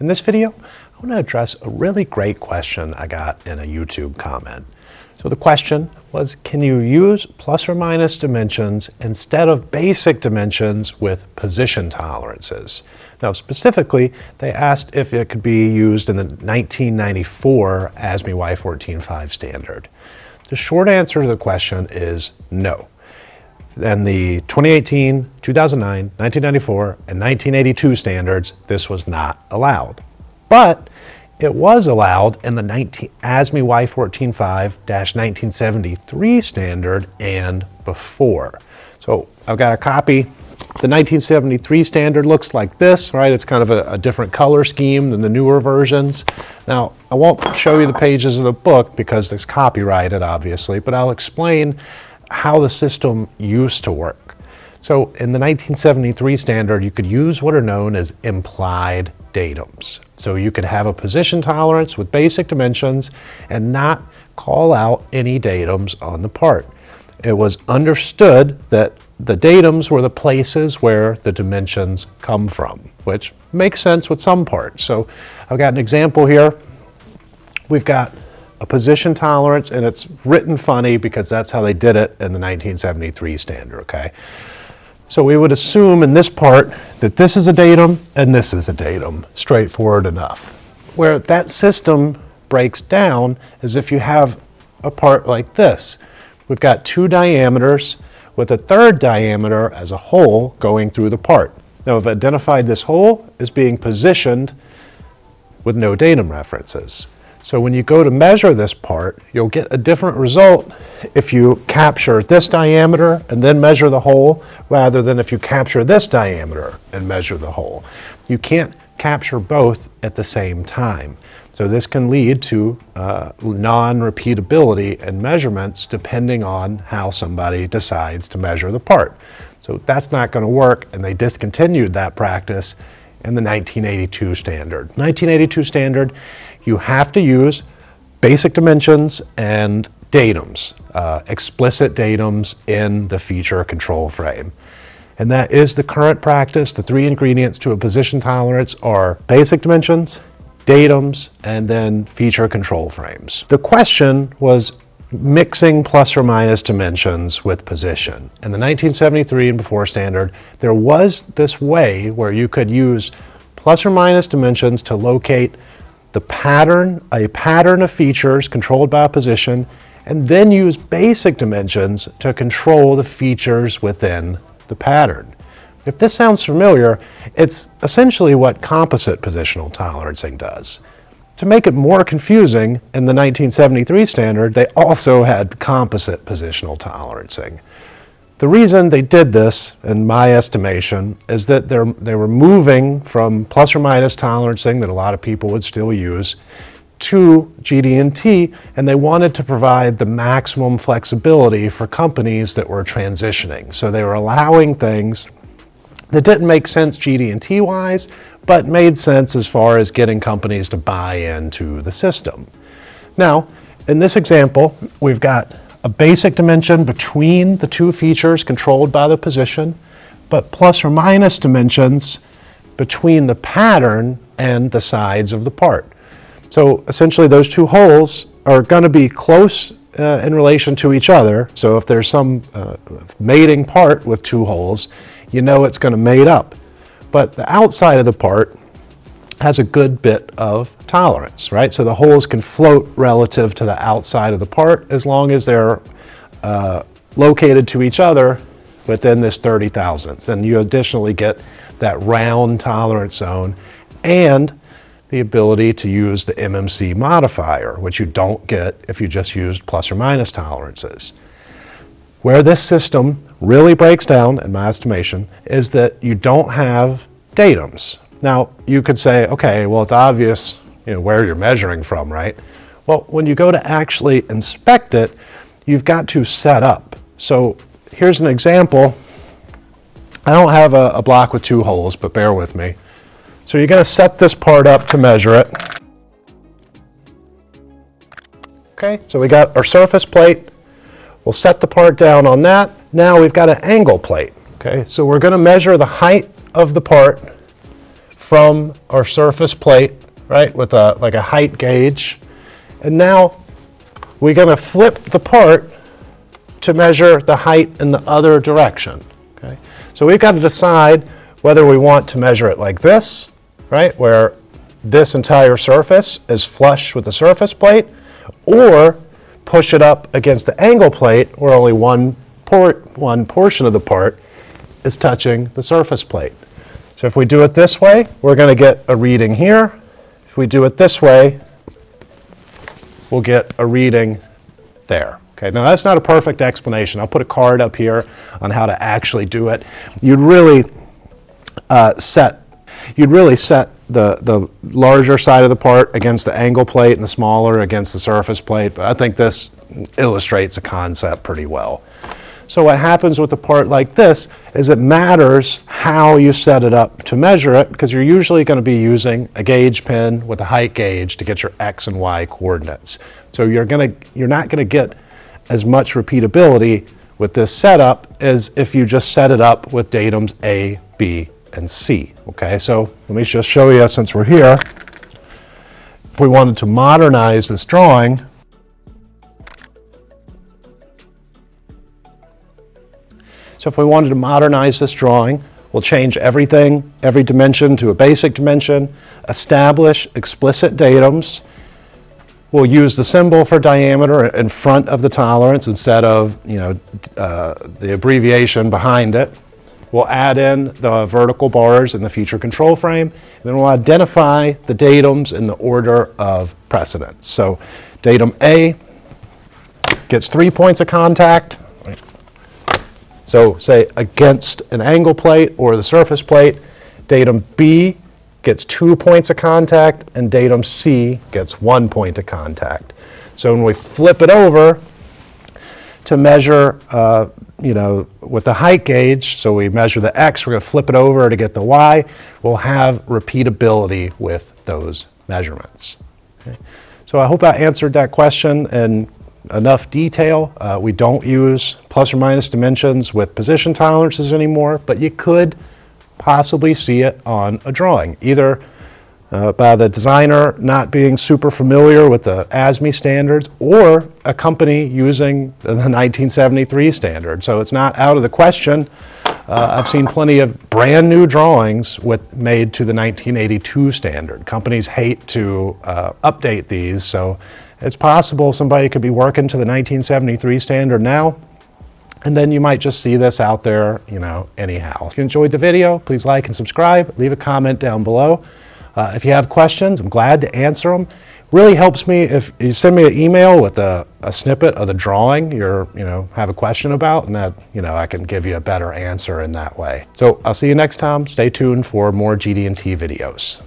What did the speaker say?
In this video, I want to address a really great question I got in a YouTube comment. So the question was, can you use plus or minus dimensions instead of basic dimensions with position tolerances? Now specifically, they asked if it could be used in the 1994 ASME Y14.5 standard. The short answer to the question is no. And the 2018, 2009, 1994, and 1982 standards, this was not allowed. But it was allowed in the 19, ASME Y14.5-1973 standard and before. So I've got a copy. The 1973 standard looks like this, right? It's kind of a, a different color scheme than the newer versions. Now, I won't show you the pages of the book because it's copyrighted, obviously, but I'll explain how the system used to work. So in the 1973 standard, you could use what are known as implied datums. So you could have a position tolerance with basic dimensions and not call out any datums on the part. It was understood that the datums were the places where the dimensions come from, which makes sense with some parts. So I've got an example here. We've got a position tolerance and it's written funny because that's how they did it in the 1973 standard, okay? So we would assume in this part that this is a datum and this is a datum, straightforward enough. Where that system breaks down is if you have a part like this. We've got two diameters with a third diameter as a hole going through the part. Now I've identified this hole as being positioned with no datum references. So when you go to measure this part, you'll get a different result if you capture this diameter and then measure the hole, rather than if you capture this diameter and measure the hole. You can't capture both at the same time. So this can lead to uh, non-repeatability in measurements depending on how somebody decides to measure the part. So that's not going to work, and they discontinued that practice in the 1982 standard. 1982 standard you have to use basic dimensions and datums, uh, explicit datums in the feature control frame. And that is the current practice. The three ingredients to a position tolerance are basic dimensions, datums, and then feature control frames. The question was mixing plus or minus dimensions with position. In the 1973 and before standard, there was this way where you could use plus or minus dimensions to locate the pattern, a pattern of features controlled by a position, and then use basic dimensions to control the features within the pattern. If this sounds familiar, it's essentially what composite positional tolerancing does. To make it more confusing, in the 1973 standard, they also had composite positional tolerancing. The reason they did this, in my estimation, is that they were moving from plus or minus tolerancing that a lot of people would still use to GD&T, and they wanted to provide the maximum flexibility for companies that were transitioning. So they were allowing things that didn't make sense GD&T wise, but made sense as far as getting companies to buy into the system. Now, in this example, we've got a basic dimension between the two features controlled by the position, but plus or minus dimensions between the pattern and the sides of the part. So essentially those two holes are going to be close uh, in relation to each other. So if there's some uh, mating part with two holes, you know it's going to mate up. But the outside of the part has a good bit of tolerance, right? So the holes can float relative to the outside of the part as long as they're uh, located to each other within this 30 thousandths. And you additionally get that round tolerance zone and the ability to use the MMC modifier, which you don't get if you just used plus or minus tolerances. Where this system really breaks down, in my estimation, is that you don't have datums. Now, you could say, okay, well, it's obvious you know, where you're measuring from, right? Well, when you go to actually inspect it, you've got to set up. So here's an example. I don't have a, a block with two holes, but bear with me. So you're going to set this part up to measure it. Okay, so we got our surface plate. We'll set the part down on that. Now we've got an angle plate. Okay, so we're going to measure the height of the part from our surface plate, right, with a, like a height gauge. And now we're going to flip the part to measure the height in the other direction. Okay? So we've got to decide whether we want to measure it like this, right, where this entire surface is flush with the surface plate, or push it up against the angle plate where only one, port, one portion of the part is touching the surface plate. So if we do it this way, we're going to get a reading here. If we do it this way, we'll get a reading there. Okay, now that's not a perfect explanation. I'll put a card up here on how to actually do it. You'd really uh, set, you'd really set the, the larger side of the part against the angle plate and the smaller against the surface plate, but I think this illustrates the concept pretty well. So what happens with a part like this is it matters how you set it up to measure it because you're usually going to be using a gauge pin with a height gauge to get your x and y coordinates. So you're going to you're not going to get as much repeatability with this setup as if you just set it up with datums A, B, and C. Okay, so let me just show you since we're here. If we wanted to modernize this drawing, So if we wanted to modernize this drawing, we'll change everything, every dimension to a basic dimension, establish explicit datums. We'll use the symbol for diameter in front of the tolerance instead of, you know, uh, the abbreviation behind it. We'll add in the vertical bars in the feature control frame, and then we'll identify the datums in the order of precedence. So datum A gets three points of contact, so say against an angle plate or the surface plate, datum B gets two points of contact and datum C gets one point of contact. So when we flip it over to measure, uh, you know, with the height gauge, so we measure the X, we're going to flip it over to get the Y, we'll have repeatability with those measurements. Okay. So I hope I answered that question and enough detail. Uh, we don't use plus or minus dimensions with position tolerances anymore, but you could possibly see it on a drawing, either uh, by the designer not being super familiar with the ASME standards or a company using the 1973 standard. So it's not out of the question. Uh, I've seen plenty of brand new drawings with made to the 1982 standard. Companies hate to uh, update these, so it's possible somebody could be working to the 1973 standard now, and then you might just see this out there, you know, anyhow. If you enjoyed the video, please like and subscribe. Leave a comment down below. Uh, if you have questions, I'm glad to answer them. Really helps me if you send me an email with a, a snippet of the drawing you're, you know, have a question about, and that, you know, I can give you a better answer in that way. So I'll see you next time. Stay tuned for more GD&T videos.